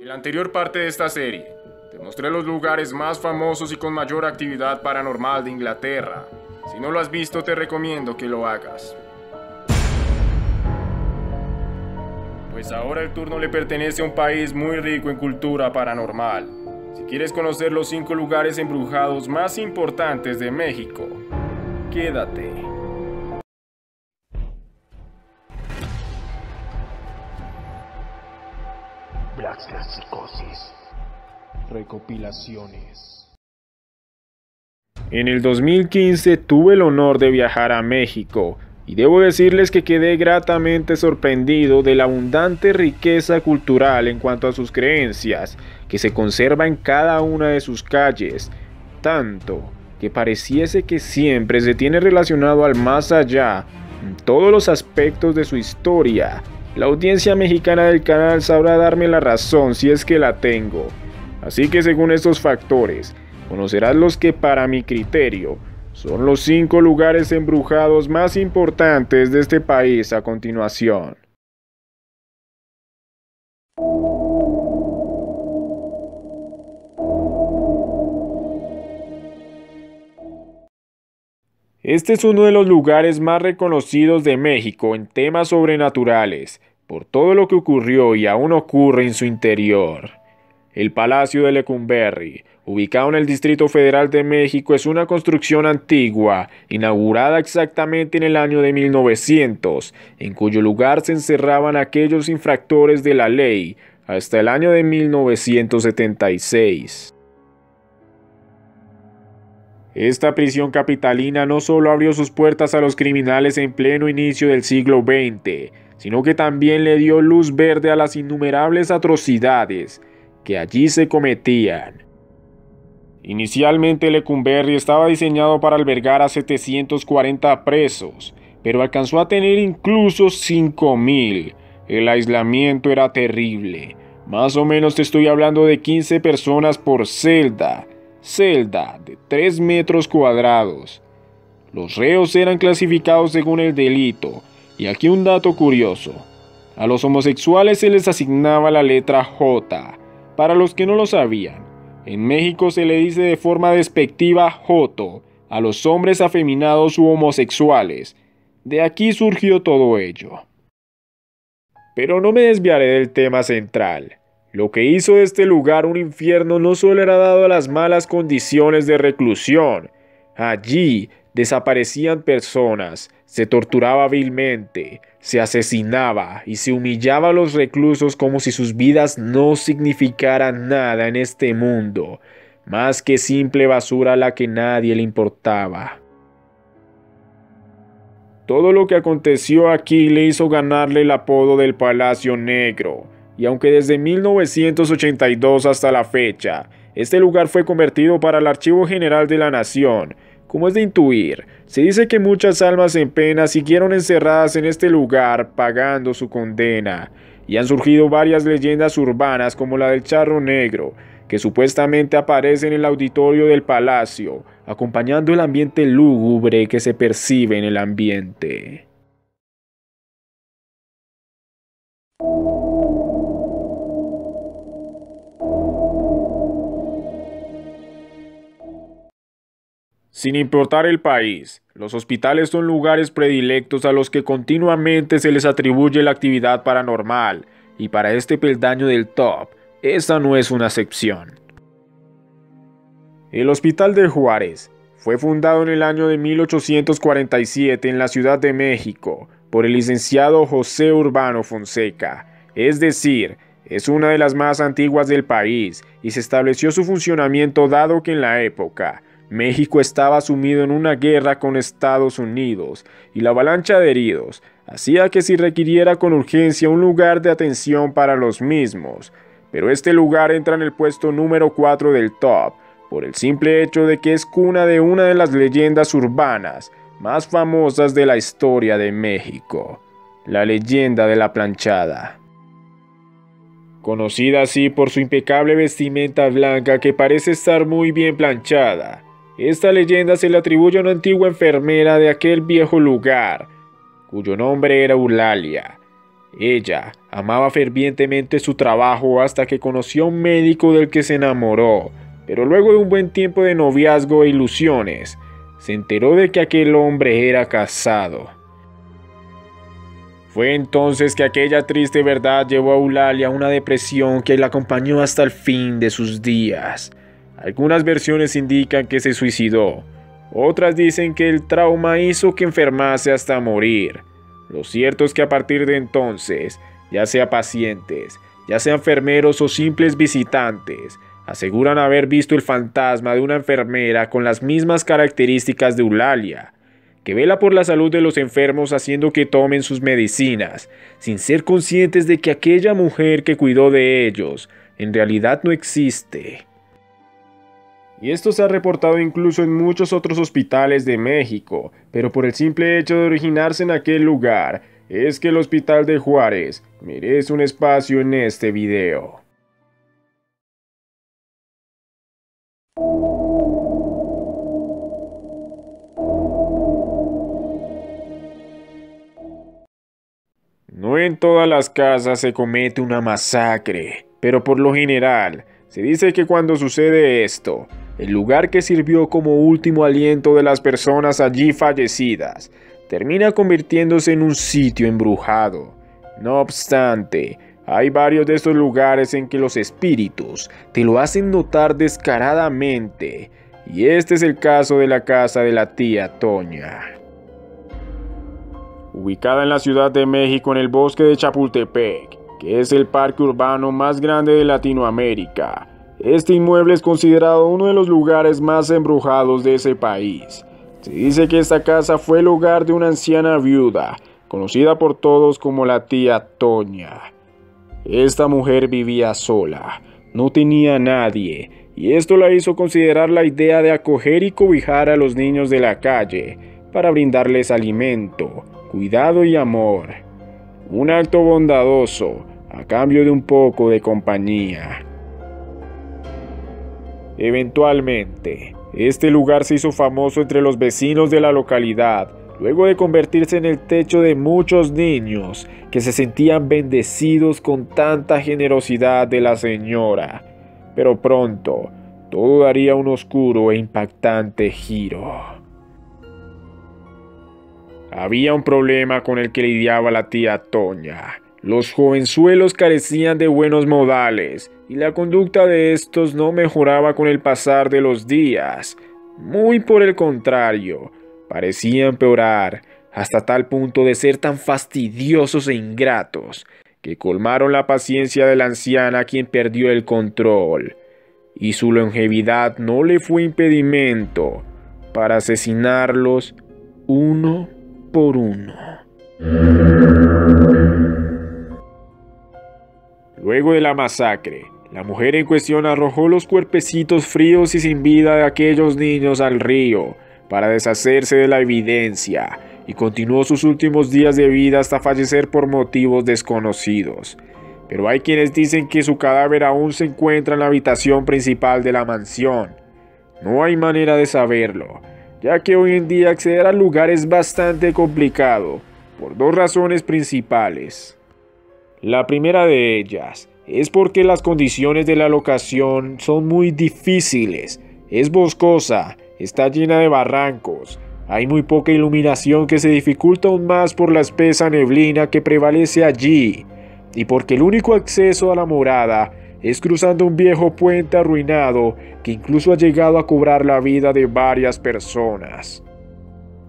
En la anterior parte de esta serie, te mostré los lugares más famosos y con mayor actividad paranormal de Inglaterra. Si no lo has visto, te recomiendo que lo hagas. Pues ahora el turno le pertenece a un país muy rico en cultura paranormal. Si quieres conocer los 5 lugares embrujados más importantes de México, quédate. Psicosis. Recopilaciones. En el 2015 tuve el honor de viajar a México y debo decirles que quedé gratamente sorprendido de la abundante riqueza cultural en cuanto a sus creencias que se conserva en cada una de sus calles, tanto que pareciese que siempre se tiene relacionado al más allá en todos los aspectos de su historia. La audiencia mexicana del canal sabrá darme la razón si es que la tengo. Así que según estos factores, conocerás los que para mi criterio son los cinco lugares embrujados más importantes de este país a continuación. Este es uno de los lugares más reconocidos de México en temas sobrenaturales, por todo lo que ocurrió y aún ocurre en su interior. El Palacio de Lecumberri, ubicado en el Distrito Federal de México, es una construcción antigua, inaugurada exactamente en el año de 1900, en cuyo lugar se encerraban aquellos infractores de la ley hasta el año de 1976. Esta prisión capitalina no solo abrió sus puertas a los criminales en pleno inicio del siglo XX, sino que también le dio luz verde a las innumerables atrocidades que allí se cometían. Inicialmente Lecumberri estaba diseñado para albergar a 740 presos, pero alcanzó a tener incluso 5.000. El aislamiento era terrible. Más o menos te estoy hablando de 15 personas por celda, celda de 3 metros cuadrados. Los reos eran clasificados según el delito, y aquí un dato curioso. A los homosexuales se les asignaba la letra J. Para los que no lo sabían, en México se le dice de forma despectiva Joto a los hombres afeminados u homosexuales. De aquí surgió todo ello. Pero no me desviaré del tema central. Lo que hizo de este lugar un infierno no solo era dado a las malas condiciones de reclusión. Allí desaparecían personas, se torturaba vilmente, se asesinaba y se humillaba a los reclusos como si sus vidas no significaran nada en este mundo, más que simple basura a la que nadie le importaba. Todo lo que aconteció aquí le hizo ganarle el apodo del Palacio Negro, y aunque desde 1982 hasta la fecha, este lugar fue convertido para el Archivo General de la Nación, como es de intuir, se dice que muchas almas en pena siguieron encerradas en este lugar pagando su condena, y han surgido varias leyendas urbanas como la del charro negro, que supuestamente aparece en el auditorio del palacio, acompañando el ambiente lúgubre que se percibe en el ambiente. Sin importar el país, los hospitales son lugares predilectos a los que continuamente se les atribuye la actividad paranormal, y para este peldaño del top, esta no es una excepción. El Hospital de Juárez fue fundado en el año de 1847 en la Ciudad de México por el licenciado José Urbano Fonseca, es decir, es una de las más antiguas del país y se estableció su funcionamiento dado que en la época México estaba sumido en una guerra con Estados Unidos y la avalancha de heridos hacía que se requiriera con urgencia un lugar de atención para los mismos. Pero este lugar entra en el puesto número 4 del top por el simple hecho de que es cuna de una de las leyendas urbanas más famosas de la historia de México, la leyenda de la planchada. Conocida así por su impecable vestimenta blanca que parece estar muy bien planchada, esta leyenda se le atribuye a una antigua enfermera de aquel viejo lugar, cuyo nombre era Eulalia. Ella amaba fervientemente su trabajo hasta que conoció a un médico del que se enamoró, pero luego de un buen tiempo de noviazgo e ilusiones, se enteró de que aquel hombre era casado. Fue entonces que aquella triste verdad llevó a Eulalia a una depresión que la acompañó hasta el fin de sus días. Algunas versiones indican que se suicidó, otras dicen que el trauma hizo que enfermase hasta morir. Lo cierto es que a partir de entonces, ya sea pacientes, ya sea enfermeros o simples visitantes, aseguran haber visto el fantasma de una enfermera con las mismas características de Eulalia, que vela por la salud de los enfermos haciendo que tomen sus medicinas, sin ser conscientes de que aquella mujer que cuidó de ellos en realidad no existe. Y esto se ha reportado incluso en muchos otros hospitales de México, pero por el simple hecho de originarse en aquel lugar, es que el Hospital de Juárez merece un espacio en este video. No en todas las casas se comete una masacre, pero por lo general se dice que cuando sucede esto, el lugar que sirvió como último aliento de las personas allí fallecidas, termina convirtiéndose en un sitio embrujado. No obstante, hay varios de estos lugares en que los espíritus te lo hacen notar descaradamente, y este es el caso de la casa de la tía Toña. Ubicada en la Ciudad de México en el bosque de Chapultepec, que es el parque urbano más grande de Latinoamérica, este inmueble es considerado uno de los lugares más embrujados de ese país. Se dice que esta casa fue el hogar de una anciana viuda, conocida por todos como la tía Toña. Esta mujer vivía sola, no tenía nadie, y esto la hizo considerar la idea de acoger y cobijar a los niños de la calle para brindarles alimento, cuidado y amor. Un acto bondadoso a cambio de un poco de compañía. Eventualmente, este lugar se hizo famoso entre los vecinos de la localidad, luego de convertirse en el techo de muchos niños que se sentían bendecidos con tanta generosidad de la señora. Pero pronto, todo daría un oscuro e impactante giro. Había un problema con el que lidiaba la tía Toña. Los jovenzuelos carecían de buenos modales y la conducta de estos no mejoraba con el pasar de los días. Muy por el contrario, parecía empeorar hasta tal punto de ser tan fastidiosos e ingratos que colmaron la paciencia de la anciana quien perdió el control, y su longevidad no le fue impedimento para asesinarlos uno por uno. Luego de la masacre, la mujer en cuestión arrojó los cuerpecitos fríos y sin vida de aquellos niños al río para deshacerse de la evidencia y continuó sus últimos días de vida hasta fallecer por motivos desconocidos. Pero hay quienes dicen que su cadáver aún se encuentra en la habitación principal de la mansión. No hay manera de saberlo, ya que hoy en día acceder al lugar es bastante complicado, por dos razones principales. La primera de ellas es porque las condiciones de la locación son muy difíciles. Es boscosa, está llena de barrancos, hay muy poca iluminación que se dificulta aún más por la espesa neblina que prevalece allí, y porque el único acceso a la morada es cruzando un viejo puente arruinado que incluso ha llegado a cobrar la vida de varias personas.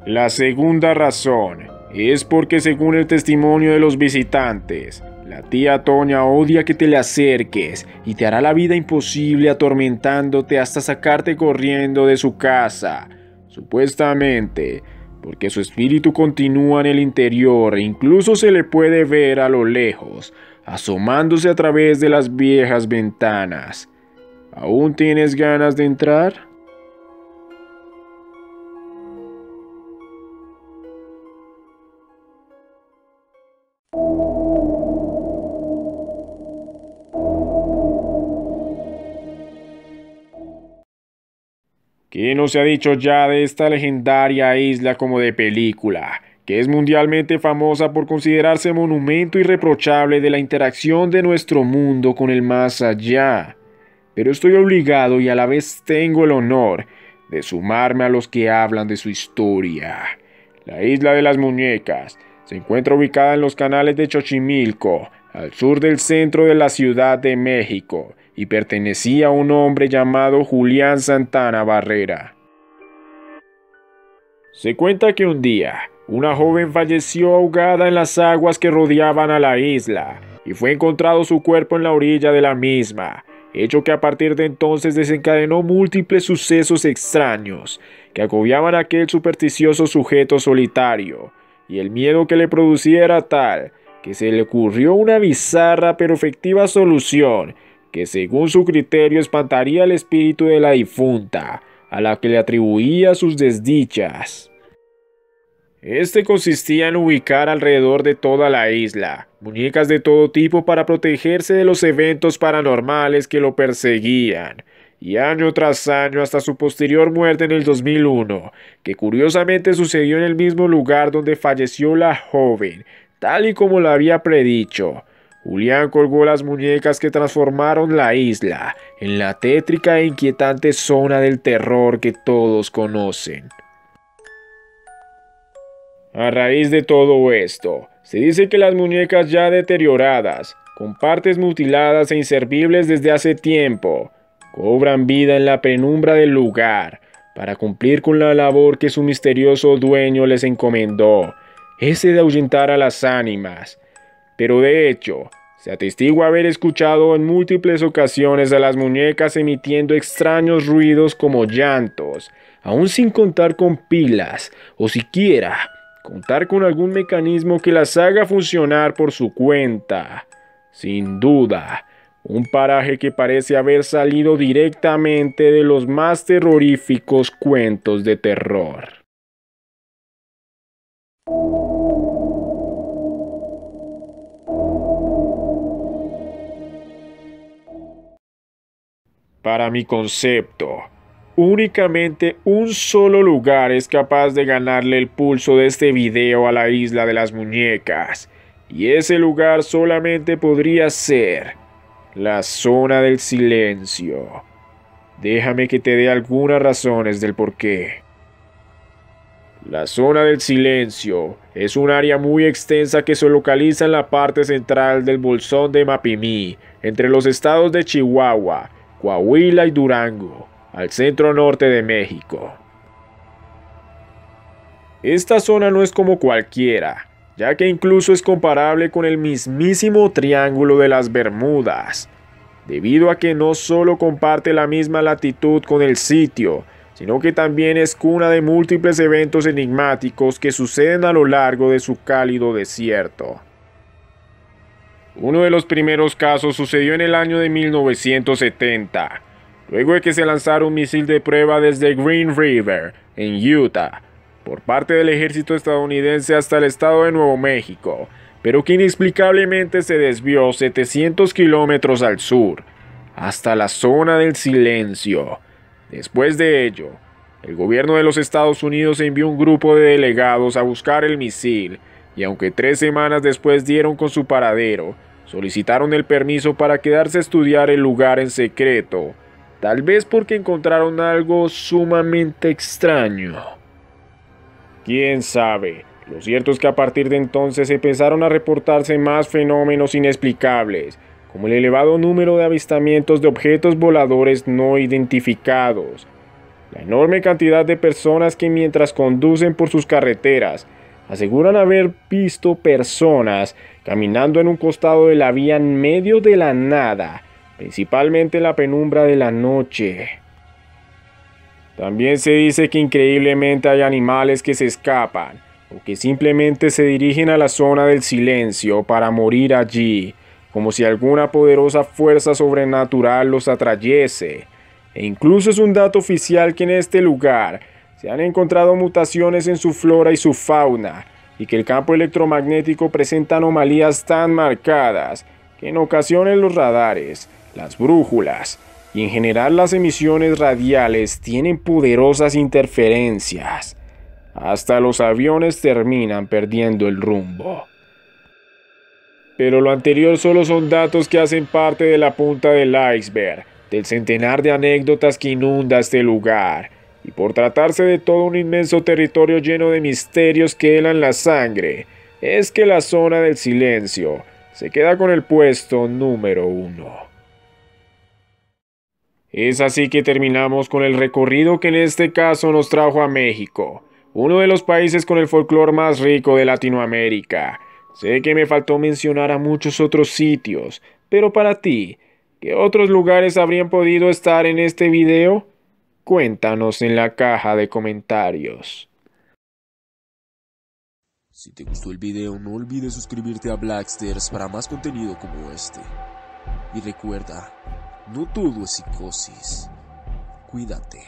La segunda razón es porque según el testimonio de los visitantes, la tía Toña odia que te le acerques y te hará la vida imposible atormentándote hasta sacarte corriendo de su casa, supuestamente, porque su espíritu continúa en el interior e incluso se le puede ver a lo lejos, asomándose a través de las viejas ventanas. ¿Aún tienes ganas de entrar? ¿Qué no se ha dicho ya de esta legendaria isla como de película? que es mundialmente famosa por considerarse monumento irreprochable de la interacción de nuestro mundo con el más allá. Pero estoy obligado y a la vez tengo el honor de sumarme a los que hablan de su historia. La isla de las muñecas se encuentra ubicada en los canales de Xochimilco, al sur del centro de la Ciudad de México, y pertenecía a un hombre llamado Julián Santana Barrera. Se cuenta que un día, una joven falleció ahogada en las aguas que rodeaban a la isla, y fue encontrado su cuerpo en la orilla de la misma, hecho que a partir de entonces desencadenó múltiples sucesos extraños que agobiaban a aquel supersticioso sujeto solitario, y el miedo que le producía era tal que se le ocurrió una bizarra pero efectiva solución que según su criterio espantaría al espíritu de la difunta, a la que le atribuía sus desdichas. Este consistía en ubicar alrededor de toda la isla muñecas de todo tipo para protegerse de los eventos paranormales que lo perseguían, y año tras año hasta su posterior muerte en el 2001, que curiosamente sucedió en el mismo lugar donde falleció la joven, tal y como lo había predicho. Julián colgó las muñecas que transformaron la isla en la tétrica e inquietante zona del terror que todos conocen. A raíz de todo esto, se dice que las muñecas ya deterioradas, con partes mutiladas e inservibles desde hace tiempo, cobran vida en la penumbra del lugar para cumplir con la labor que su misterioso dueño les encomendó, ese de ahuyentar a las ánimas. Pero de hecho, se atestigua haber escuchado en múltiples ocasiones a las muñecas emitiendo extraños ruidos como llantos, aún sin contar con pilas o siquiera contar con algún mecanismo que las haga funcionar por su cuenta. Sin duda, un paraje que parece haber salido directamente de los más terroríficos cuentos de terror. Para mi concepto, Únicamente un solo lugar es capaz de ganarle el pulso de este video a la isla de las muñecas, y ese lugar solamente podría ser la zona del silencio. Déjame que te dé algunas razones del por qué. La zona del silencio es un área muy extensa que se localiza en la parte central del bolsón de Mapimí, entre los estados de Chihuahua, Coahuila y Durango al centro norte de México. Esta zona no es como cualquiera, ya que incluso es comparable con el mismísimo Triángulo de las Bermudas, debido a que no solo comparte la misma latitud con el sitio, sino que también es cuna de múltiples eventos enigmáticos que suceden a lo largo de su cálido desierto. Uno de los primeros casos sucedió en el año de 1970, luego de que se lanzara un misil de prueba desde Green River, en Utah, por parte del ejército estadounidense hasta el estado de Nuevo México, pero que inexplicablemente se desvió 700 kilómetros al sur, hasta la zona del silencio. Después de ello, el gobierno de los Estados Unidos envió un grupo de delegados a buscar el misil, y aunque tres semanas después dieron con su paradero, solicitaron el permiso para quedarse a estudiar el lugar en secreto, tal vez porque encontraron algo sumamente extraño. ¿Quién sabe? Lo cierto es que a partir de entonces empezaron a reportarse más fenómenos inexplicables, como el elevado número de avistamientos de objetos voladores no identificados, la enorme cantidad de personas que mientras conducen por sus carreteras aseguran haber visto personas caminando en un costado de la vía en medio de la nada, principalmente en la penumbra de la noche. También se dice que increíblemente hay animales que se escapan o que simplemente se dirigen a la zona del silencio para morir allí, como si alguna poderosa fuerza sobrenatural los atrayese. E incluso es un dato oficial que en este lugar se han encontrado mutaciones en su flora y su fauna, y que el campo electromagnético presenta anomalías tan marcadas que en ocasiones los radares las brújulas y en general las emisiones radiales tienen poderosas interferencias. hasta los aviones terminan perdiendo el rumbo. Pero lo anterior solo son datos que hacen parte de la punta del iceberg, del centenar de anécdotas que inunda este lugar, y por tratarse de todo un inmenso territorio lleno de misterios que helan la sangre, es que la zona del silencio se queda con el puesto número uno. Es así que terminamos con el recorrido que en este caso nos trajo a México, uno de los países con el folclore más rico de Latinoamérica. Sé que me faltó mencionar a muchos otros sitios, pero para ti, ¿qué otros lugares habrían podido estar en este video? Cuéntanos en la caja de comentarios. Si te gustó el video no olvides suscribirte a Blacksters para más contenido como este. Y recuerda, no todo es psicosis. Cuídate.